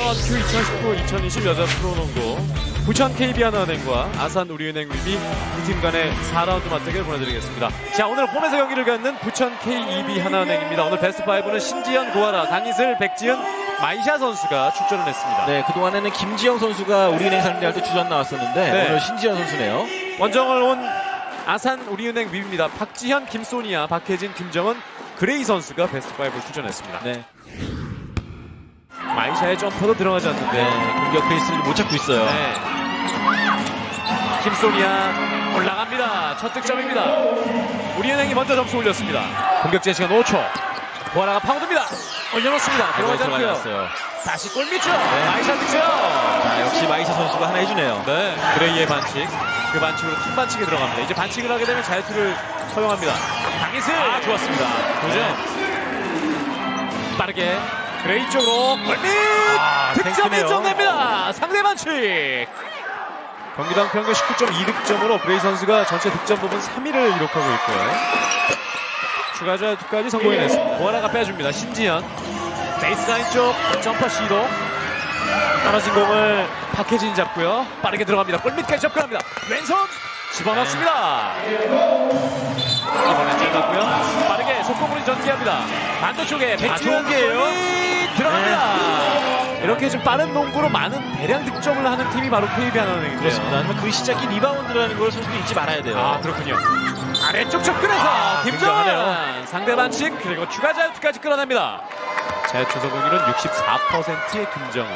Q2019-2020 여자 프로농구 부천 KB하나은행과 아산 우리은행 위비 두팀 간의 4라운드 맞대결 보내드리겠습니다. 자 오늘 홈에서 경기를 갖는 부천 KEB 하나은행입니다. 오늘 베스트 5는 신지현, 고아라, 강희슬, 백지은, 마이샤 선수가 출전을 했습니다. 네, 그동안에는 김지영 선수가 우리은행 상대할 때 주전 나왔었는데 네. 오늘 신지현 선수네요. 원정을 온 아산 우리은행 위비입니다. 박지현, 김소니아, 박혜진, 김정은, 그레이 선수가 베스트 5로 출전했습니다. 네. 마이샤의 점퍼도 들어가지 않는데 네, 공격 페이스를 못 잡고 있어요. 네. 김소니아 올라갑니다. 첫 득점입니다. 우리은행이 먼저 점수 올렸습니다. 공격 제 시간 5초. 고아라가 파고듭니다. 올려놓습니다. 들어가지 않고요. 다시 골밑죠. 마이샤 득점. 자, 역시 마이샤 선수가 하나 해주네요. 네. 그레이의 반칙. 그 반칙으로 팀 반칙에 들어갑니다. 이제 반칙을 하게 되면 자유투를 허용합니다. 강이슬. 아, 좋았습니다. 도전. 빠르게 그레이 쪽으로 골밑 아, 득점. 인정됩니다. 상대 반칙. 경기당 평균 19.2득점으로 그레이 선수가 전체 득점 부분 3위를 기록하고 있고요. 추가 자유투까지 성공해냈습니다. 고아라가 빼줍니다. 신지현. 베이스라인 쪽 점퍼 시도. 떨어진 공을 박혜진이 잡고요. 빠르게 들어갑니다. 골밑까지 접근합니다. 왼손 집어넣습니다. 이번엔 짧았고요. 빠르게 속공으로 전개합니다. 반대쪽에. 골밑 들어갑니다. 이렇게 좀 빠른 농구로 많은 대량 득점을 하는 팀이 바로 KB 하나은행인데요. 그렇습니다. 하지만 그 시작이 리바운드라는 걸 선수도 잊지 말아야 돼요. 아 그렇군요. 아래쪽 접근해서 아, 김정은. 상대 반칙 그리고 추가 자유투까지 끌어냅니다. 자유투 성공률은 64%의 김정은.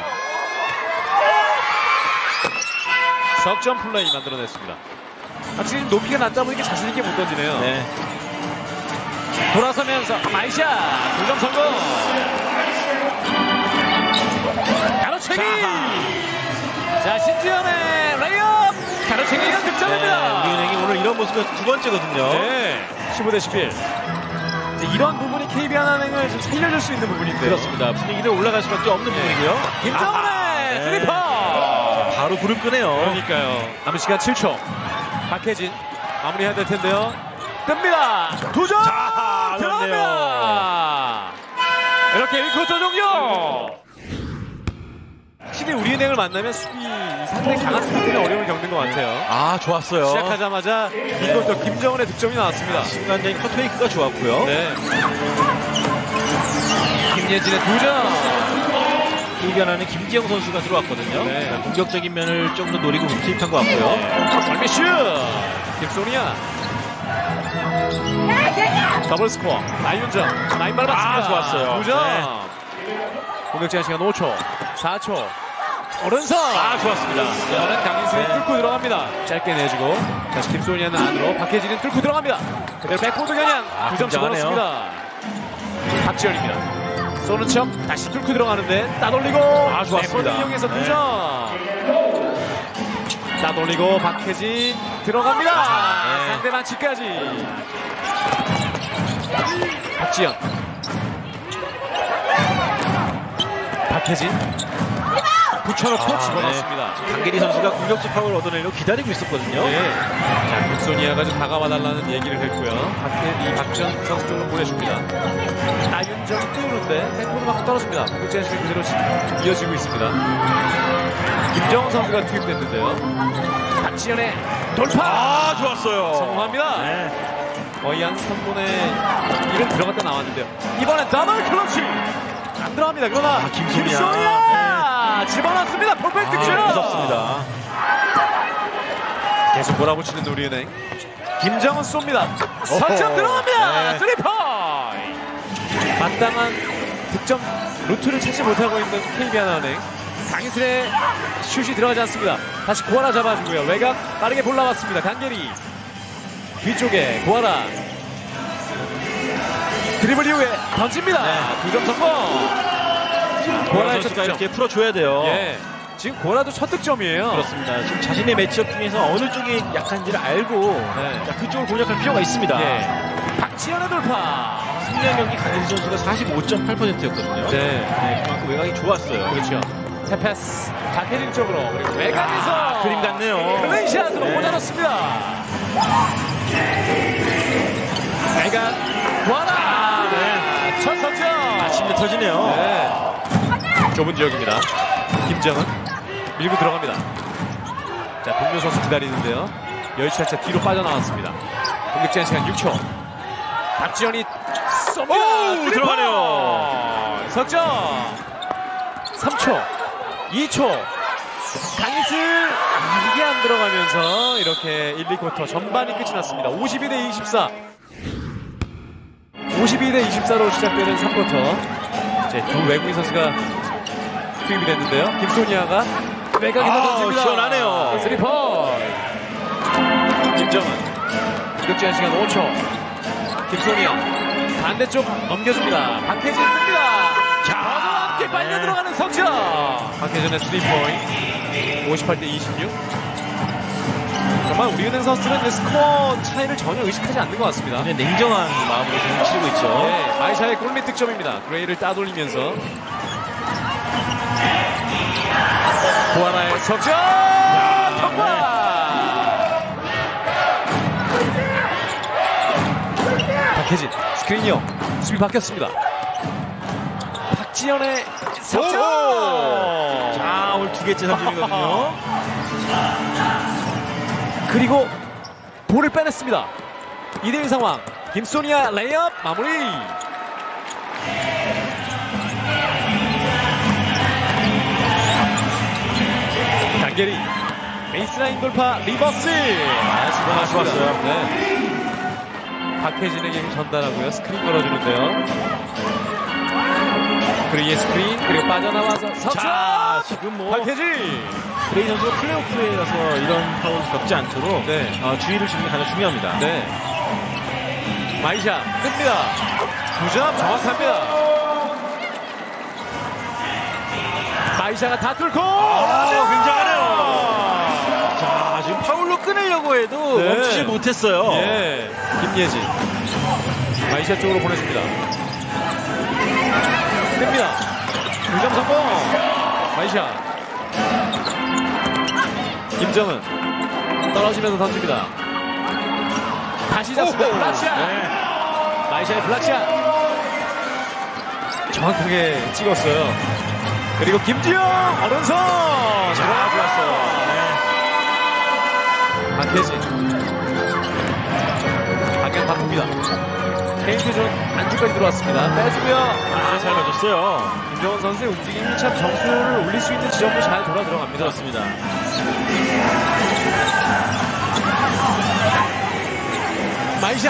석점 플레이 만들어냈습니다. 확실히 높이가 낮다 보니까 자신 있게 못 던지네요. 네. 돌아서면서 마이샤 두점 성공. 가로채기. 자 신지현의 레이업. 가로채기 이건 네, 득점입니다. 우리은행이 오늘 이런 모습이 두 번째거든요. 네, 15대 11. 이런 부분이 KB 하나은행을 좀 살려줄 수 있는 부분인데요. 그렇습니다. 분위기를 올라갈 수밖에 없는 부분이고요. 김정은의 네. 스리퍼. 바로 불을 끄네요. 그러니까요. 남은 시간 7초. 박혜진 마무리해야 될 텐데요. 뜹니다. 두 점. 자, 들어갑니다. 이렇게 1쿼터 종료. 확실히 우리은행을 만나면 수비 상당히 강한 수비는 어려움을 겪는 것 같아요. 아, 좋았어요. 시작하자마자 이것도 김정은의 득점이 나왔습니다. 순간적인 컷페이크가 좋았고요. 네. 김예진의 두 점. 이번에는 김지영 선수가 들어왔거든요. 네. 자, 공격적인 면을 좀 더 노리고 투입한 것 같고요. 골밑슛. 김소니아. 더블 스코어. 나윤정. 라인 밟았습니다. 아, 좋았어요. 두 점. 공격 제한 시간 5초. 4초. 오른손. 아, 좋았습니다. 이번엔 강이슬이 네. 뚫고 들어갑니다. 짧게 내주고. 다시 김소니아는 안으로. 박혜진은 뚫고 들어갑니다. 그대로 백보드 겨냥. 아, 두점 굉장하네요. 집어넣습니다. 박지현입니다. 쏘는 척 다시 뚫고 들어가는데 따돌리고 아, 좋았습니다. 이용해서 네. 두 점. 따돌리고 박혜진 들어갑니다. 아, 네. 상대 반칙까지. 박지현. 박혜진. 붙여놓고 아, 집어넣습니다. 강계리 선수가 공격적 파워를 얻어내려고 기다리고 있었거든요. 네. 자, 김소니아가 좀 다가와 달라는 얘기를 했고요. 박혜, 이 박지현 선수 쪽으로 보내줍니다. 나윤정이 띄우는데 백보드 맞고 떨어집니다. 국제 슛 그대로 시- 이어지고 있습니다. 김정은 선수가 투입됐는데요. 박지현의 돌파! 아, 좋았어요. 성공합니다. 네. 거의 한 3분의 1은 들어갔다 나왔는데요. 이번엔 double clutch! 안 들어갑니다. 그러나 아, 김소니아. 집어넣습니다. 퍼펙트 득점! 아, 무섭습니다. 계속 몰아붙이는 우리은행. 김정은 쏩니다. 오호. 들어갑니다. 네. 스리퍼! 마땅한 득점 루트를 찾지 못하고 있는 KB 하나은행. 강이슬의 슛이 들어가지 않습니다. 다시 고아라 잡아주고요. 외곽 빠르게 올라왔습니다. 강계리. 뒤쪽에 고아라. 드리블 이후에 던집니다. 네. 두점 성공. 고아라 선수가 득점. 이렇게 풀어줘야 돼요. 예. 지금 고아라도 첫 득점이에요. 그렇습니다. 지금 자신의 매치업 중에서 어느 쪽이 약한지를 알고 네. 자, 그쪽을 공략할 필요가 있습니다. 예. 박지현의 돌파. 승리한 경기 강혜지 선수가 45.8%였거든요. 네. 그만큼 외곽이 좋았어요. 그렇죠. 태패스 박혜진 쪽으로 그리고 외곽에서 아, 그림 같네요. 클레이샷으로 네. 꽂아넣습니다. 외곽 구하나 첫 석점. 마침내 터지네요. 네. 좁은 지역입니다. 김정은 밀고 들어갑니다. 자, 동료 선수 기다리는데요. 않자 뒤로 빠져나왔습니다. 공격 제한 시간 6초. 박지현이 트리플! 들어가네요. 석점. 3초. 2초. 강이슬 이게 안 들어가면서 이렇게 1, 2쿼터 전반이 끝이 났습니다. 52 대 24. 52 대 24로 시작되는 3쿼터. 이제 두 외국인 선수가 투입이 됐는데요. 김소니아가 외곽에서 아, 던집니다. 시원하네요. 3포 김정은. 제한 시간 5초. 김소니아 반대쪽 넘겨줍니다. 박혜진 뜹니다. 자, 함께 빨려 네. 들어가는 석점. 박혜진의 3포인트. 58대 26. 정말 우리은행 이제 스코어 차이를 전혀 의식하지 않는 것 같습니다. 냉정한 마음으로 지금 치고 있죠. 네, 마이샤의 골밑 득점입니다. 그레이를 따돌리면서 보아나의 석점 통과. 박혜진 스크린이요. 수비 바뀌었습니다. 박지현의 석점. 오! 자, 오늘 두 개째 삼점이거든요. 그리고 볼을 빼냈습니다. 2대1 상황. 김소니아 레이업 마무리. 강계리 베이스라인 돌파 리버스. 아, 수고하셨습니다. 좋았어요. 네. 박혜진에게 힘 전달하고요. 스크린 걸어주는데요. 그리고 스크린 그리고 빠져나와서 석점. 자, 지금 뭐 박혜진. 그레이 선수가 플레이오프에 가서 이런 파울을 겪지 않도록 네. 어, 주의를 주는 게 가장 중요합니다. 네. 마이샤 뜹니다. 2점 정확합니다. 마이샤가 다 뚫고 아, 파울로 끊으려고 해도 네. 멈추지 못했어요. 예, 김예진 마이샤 쪽으로 보내줍니다. 뜹니다. 2점 성공. 마이샤. 김정은 떨어지면서 던집니다. 다시 잡습니다. block shot. 네. 마이샤의 block shot. 정확하게 찍었어요. 그리고 김지영 오른손. 자, 좋았어요. 박혜진. 방향 바꿉니다. paint zone 안쪽까지 들어왔습니다. 빼주고요. 아, 잘 맞았어요. 김정은 선수의 움직임이 참 점수를 올릴 수 있는 지점도 잘 돌아 들어갑니다. 그렇습니다. 마이샤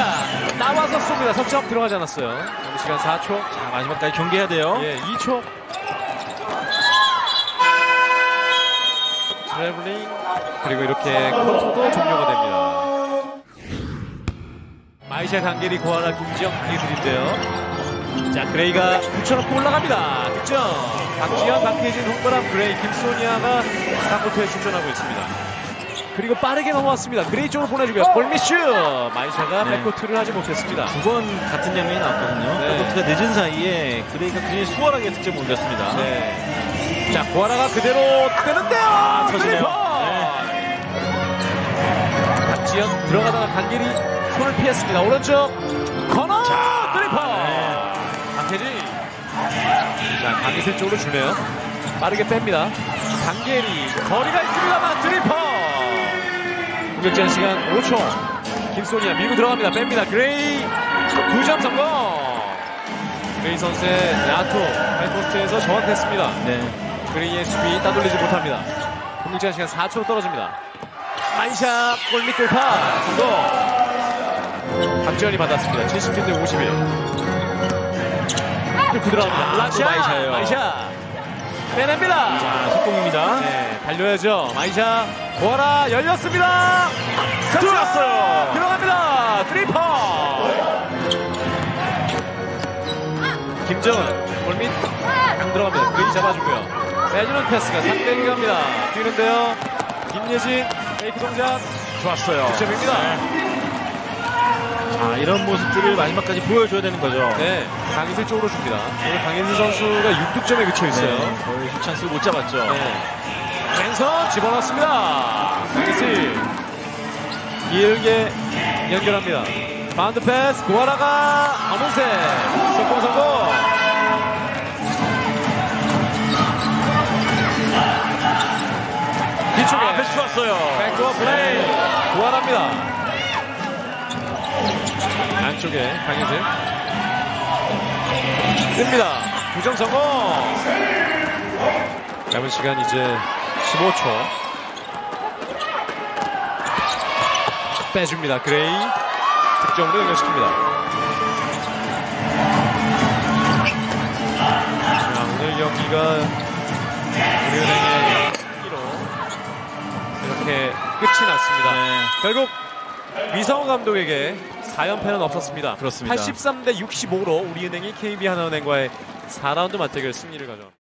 나와서 쏩니다. 석점 들어가지 않았어요. 남은 시간 4초. 자, 마지막까지 경기해야 돼요. 예, 2초. 트래블링 그리고 이렇게 쿼터도 종료가 됩니다. 마이샤 강계리 고아라 김지영 기술인데요. 자 그레이가 붙여놓고 올라갑니다. 득점. 박지현, 박혜진, 홍보람, 그레이, 김소니아가 스타코트에 출전하고 있습니다. 그리고 빠르게 넘어왔습니다. 그레이 쪽으로 보내주고요. 골밑슛 마이샤가 네. 백코트를 하지 못했습니다. 두 번 같은 장면이 나왔거든요. 네. 백코트가 늦은 사이에 그레이가 굉장히 수월하게 득점을 올렸습니다. 네. 자, 고아라가 그대로 뜨는데요. 아, 터지네요. 박지현 들어가다가 강계리 손을 피했습니다. 오른쪽 코너 자, triple. 네. 박혜진. 자, 강이슬 쪽으로 주네요. 빠르게 뺍니다. 강계리 거리가 있습니다만 트리플. 공격 제한 시간 5초. 김소니아 밀고 들어갑니다. 뺍니다. 그레이 2점 성공. 그레이 선수의 야투 high post에서 정확했습니다. 네. 그레이의 수비 따돌리지 못합니다. 공격 제한 시간 4초 떨어집니다. 마이샤 골밑 돌파 성공. 박지현이 받았습니다. 77대 51. 부드러웁니다. 자, block shot 또 마이샤예요. 마이샤 빼냅니다. 자, 속공입니다. 네, 달려야죠. 마이샤 고아라 열렸습니다. 들어갔어요. 들어갑니다. triple. 김정은 골밑 강 들어갑니다. 그레이 잡아주고요. 빼주는 패스가 상대에게 갑니다. 뛰는데요. 김예진 fake 동작 좋았어요. 득점입니다. 자, 이런 모습들을 마지막까지 보여줘야 되는 거죠. 네, 강이슬 쪽으로 줍니다. 오늘 강이슬 선수가 6득점에 그쳐 있어요. 네, 거의 슛 찬스를 못 잡았죠. 네. 왼손 집어넣습니다. 강이슬 길게 연결합니다. 바운드 패스 고아라가 어느새 속공 성공. 잡았어요. backdoor play 보완합니다. 안쪽에 강이슬 뜹니다. 두 점 성공. 남은 시간 이제 15초. 빼줍니다. 그레이 득점으로 연결시킵니다. 자, 오늘 경기가 끝이 났습니다. 네. 결국 위성호 감독에게 4연패는 없었습니다. 그렇습니다. 83대 65로 우리은행이 KB 하나은행과의 4라운드 맞대결 승리를 가져옵니다.